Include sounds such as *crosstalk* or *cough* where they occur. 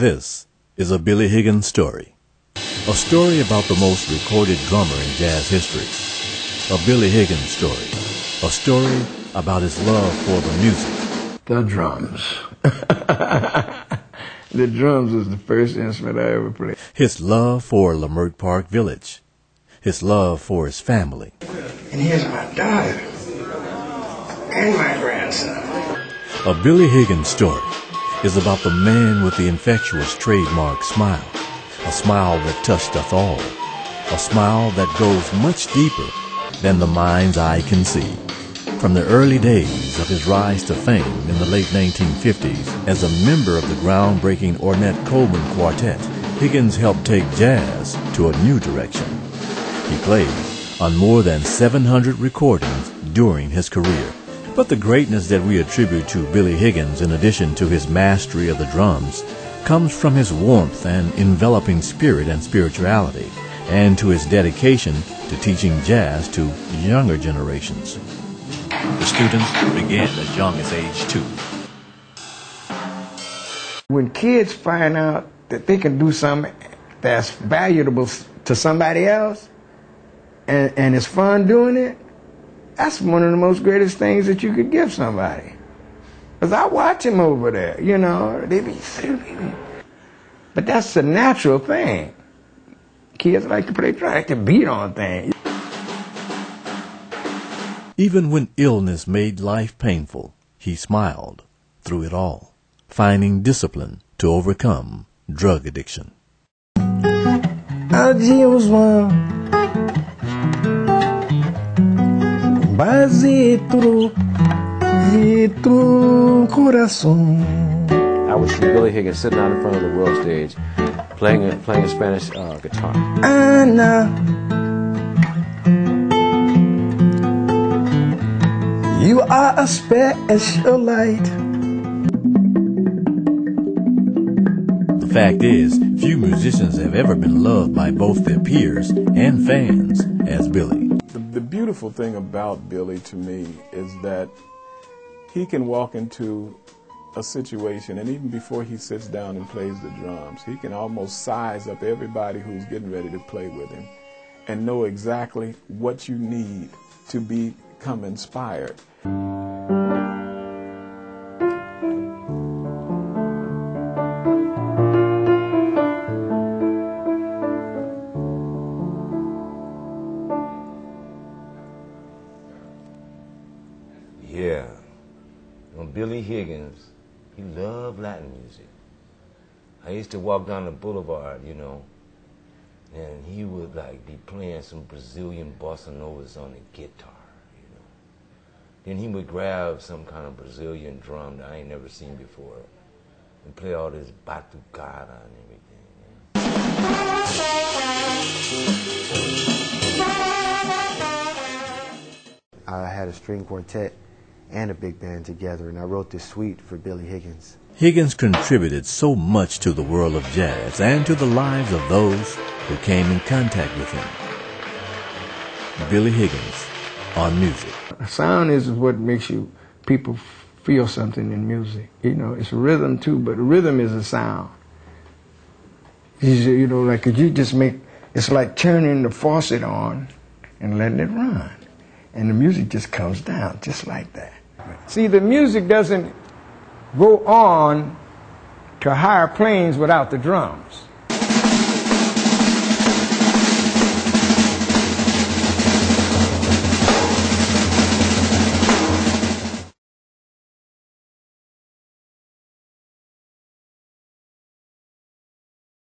This is a Billy Higgins story. A story about the most recorded drummer in jazz history. A Billy Higgins story. A story about his love for the music. The drums. *laughs* the drums was the first instrument I ever played. His love for Leimert Park Village. His love for his family. And here's my daughter. And my grandson. A Billy Higgins story is about the man with the infectious trademark smile. A smile that touched us all. A smile that goes much deeper than the mind's eye can see. From the early days of his rise to fame in the late 1950s as a member of the groundbreaking Ornette Coleman Quartet, Higgins helped take jazz to a new direction. He played on more than 700 recordings during his career. But the greatness that we attribute to Billy Higgins, in addition to his mastery of the drums, comes from his warmth and enveloping spirit and spirituality, and to his dedication to teaching jazz to younger generations. The students began as young as age two. When kids find out that they can do something that's valuable to somebody else, and, and it's fun doing it, that's one of the most greatest things that you could give somebody. Because I watch him over there, you know, they be sleeping. But that's a natural thing. Kids like to play, try to beat on things. Even when illness made life painful, he smiled through it all, finding discipline to overcome drug addiction. Adios, base tu, tu corazón. I would see Billy Higgins sitting out in front of the world stage, playing a, playing a Spanish uh, guitar. Ana, you are a special light. The fact is, few musicians have ever been loved by both their peers and fans as Billy. The, beautiful thing about Billy to me is that he can walk into a situation, and even before he sits down and plays the drums, he can almost size up everybody who's getting ready to play with him and know exactly what you need to become inspired. Yeah. You know, Billy Higgins, he loved Latin music. I used to walk down the boulevard, you know, and he would like be playing some Brazilian bossa novas on the guitar, you know. Then he would grab some kind of Brazilian drum that I ain't never seen before and play all this batucada and everything. I had a string quartet and a big band together, and I wrote this suite for Billy Higgins. Higgins contributed so much to the world of jazz and to the lives of those who came in contact with him. Billy Higgins on music. Sound is what makes you people feel something in music. You know, it's rhythm too, but rhythm is a sound. You know, like you just make it's like turning the faucet on and letting it run, and the music just comes down just like that. See, the music doesn't go on to higher planes without the drums.